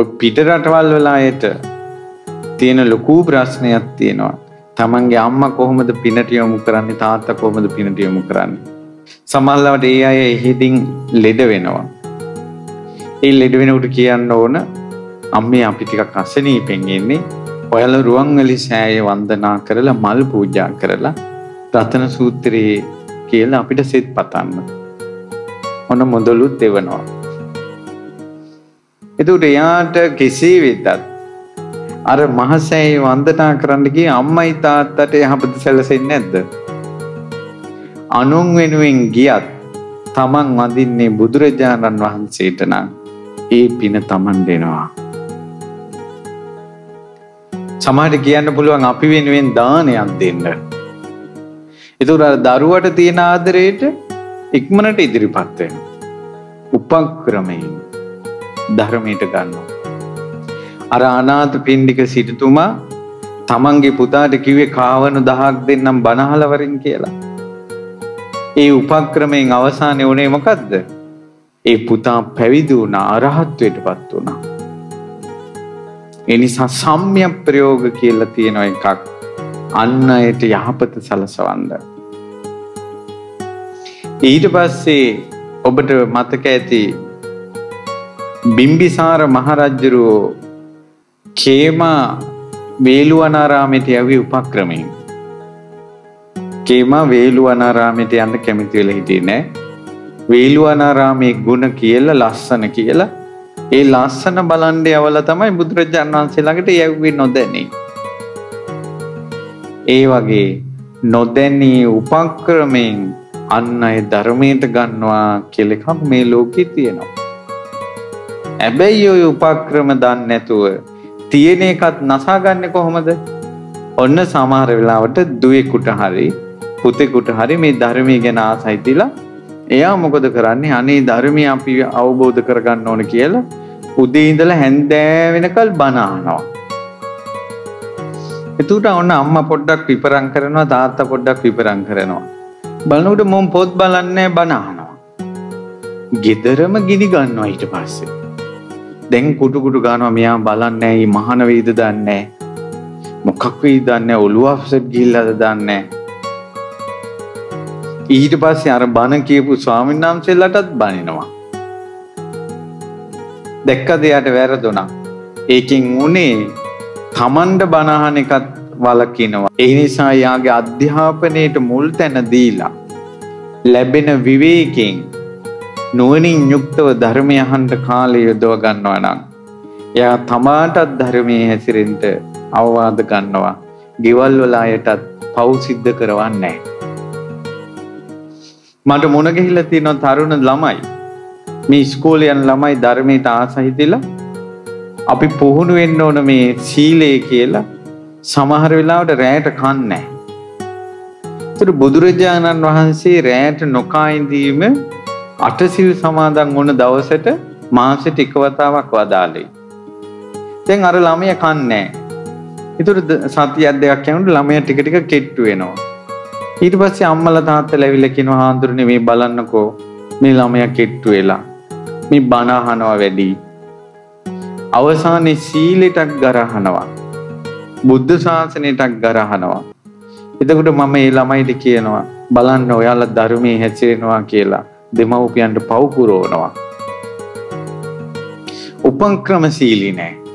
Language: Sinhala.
ඔය පිට රටවල් වල අයට තියෙන ලොකු ප්‍රශ්නයක් තියෙනවා. තමන්ගේ අම්මා කොහොමද පිනට යොමු කරන්නේ තාත්තා කොහොමද පිනට යොමු කරන්නේ. සමහරවිට ඒ අය එහෙදින් ලෙඩ වෙනවා. ඒ ලෙඩ වෙනකොට කියන්න ඕන අම්මේ අපි ටිකක් අසනීපෙන් ඉන්නේ. ඔයාලා රුවන්වැලි සෑය වන්දනා කරලා මල් පූජා කරලා රතන සූත්‍රයේ කියලා අපිට සෙත් පතන්න. ඔන්න මොදලුත් එවනවා. එතකොට එයාට කෙසේ වෙතත් අර මහසෑයි වන්දනා කරන්න ගිය අම්මයි තාත්තට යහපත සැලසෙන්නේ නැද්ද? අනුන් වෙනුවෙන් ගියත් තමන් වඳින්නේ බුදුරජාණන් වහන්සේට නම් ඒ පින තමන් දෙනවා. සමහරට කියන්න පුළුවන් අපි වෙනුවෙන් දානයක් දෙන්න. ඒතර අර දරුවට තියෙන ආදරයට ඉක්මනට ඉදිරිපත් වෙනවා. උපක්‍රමයෙන් ධර්මයට ගන්නවා. අර අනාථ පින්ඩික සිටුතුමා තමන්ගේ පුතාට කිව්වේ කාවණු දහක් දෙන්නම් බනහලවරින් කියලා. ඒ උපක්‍රමයෙන් අවසානය වනේ මොකක්ද? ඒ පුතා පැවිදි වුණා අරහත්වයටපත් වුණා. ඒ නිසා සම්‍යක් ප්‍රයෝග කියලා තියෙන එකක් අන්න අයට යහපත සලසවන්න. ඊට පස්සේ ඔබට මතක ඇති බිම්බිසාර මහරජ්ජරුවෝ කේමා වේළුවනාරාමයට යවි උපක්‍රමයෙන්. කේමා වේළුවනාරාමයට යන්න කැමති වෙලා හිටියේ නෑ. වේළුවනාරාමේ ගුණ කියලා ලස්සන කියලා ඒ ලස්සන බලන්න යවලා තමයි බුදුරජාණන් වහන්සේ ළඟට යව්වේ නොදැනී. ඒ වගේ නොදැනී උපක්‍රමයෙන් අන්න අය ධර්මයට ගන්නවා කියලා එකක් මේ ලෝකේ තියෙනවා. හැබැයි ওই උපක්‍රම දන්නේ නැතුව තියෙන එකත් නසාගන්නේ කොහොමද? ඔන්න සමහර වෙලාවට දුවෙකුට හරි පුතෙකුට හරි මේ ධර්මයේ ගැන ආසයි තියලා එයා මොකද කරන්නේ? අනේ ධර්මය අපි අවබෝධ කරගන්න ඕන කියලා උදේ ඉඳලා හැන්දෑ වෙනකල් බණ අහනවා. එතකොට ඔන්න අම්මා පොඩ්ඩක් විපරම් කරනවා තාත්තා පොඩ්ඩක් විපරම් කරනවා. බලනකොට මොම් පොත් බලන්නේ බණ අහනවා. ගෙදරම ගිනි ගන්නවා ඊට පස්සේ. දැන් කුටු කුටු ගන්නවා මෙයා බලන්නේ මේ මහාන වේද දන්නේ මොකක් වෙයිද දන්නේ ඔළුව අප්සෙට් ගිහිල්ලාද දන්නේ ඊට පස්සේ අර බණ කියපු ස්වාමීන් වහන්සේලාටත් බනිනවා. දැක්කද එයාට වැරදුනා. ඒකෙන් උනේ තමන්ඩ බනහන එකත් වලකිනවා ඒ නිසා යාගේ අධ්‍යාපනයට මුල් තැන දීලා ලැබෙන විවේකෙන් නුවණින් යුක්තව ධර්මය අහන්න කාලය යොදව ගන්නවා නම් එයා තමාටත් ධර්මයේ හැසිරෙන්න අවවාද ගන්නවා. ගෙවල් වල අයටත් පව් සිද්ධ කරවන්නේ මට මුණ ගැහිලා තියෙන තරුණ ළමයි මේ ඉස්කෝලේ යන ළමයි ධර්මයට ආසහිතලා අපි පුහුණු වෙන්න ඕන මේ සීලය කියලා සමහර වෙලාවට රැයට කන්නේ නැහැ. ඒතර බුදුරජාණන් වහන්සේ රැයට නොකා ඉඳීම අටසිල් සමාදන් වුණ දවසට මාසෙට එක වතාවක් වදාළේ. දැන් අර ළමයා කන්නේ ඒතර සතියක් දෙකක් යනකොට ළමයා ටික ටික කෙට්ටු වෙනවා. ඊට පස්සේ අම්මලා තාත්තලා ඇවිල්ලා කියනවා හාඳුරනේ මේ බලන්නකෝ මේ ළමයා කෙට්ටු වෙලා. මේ බණ අහනවා වැඩි. අවසානයේ සීලෙටක් ගරහනවා. බුද්ධ ශාසනයටක් ගරහනවා. එතකොට මම මේ ළමයිට කියනවා බලන්න ඔයාලා ධර්මයේ හැසිරෙනවා කියලා දෙමව්පියන්ට පව් පුරවනවා. උපක්‍රමශීලී නෑ.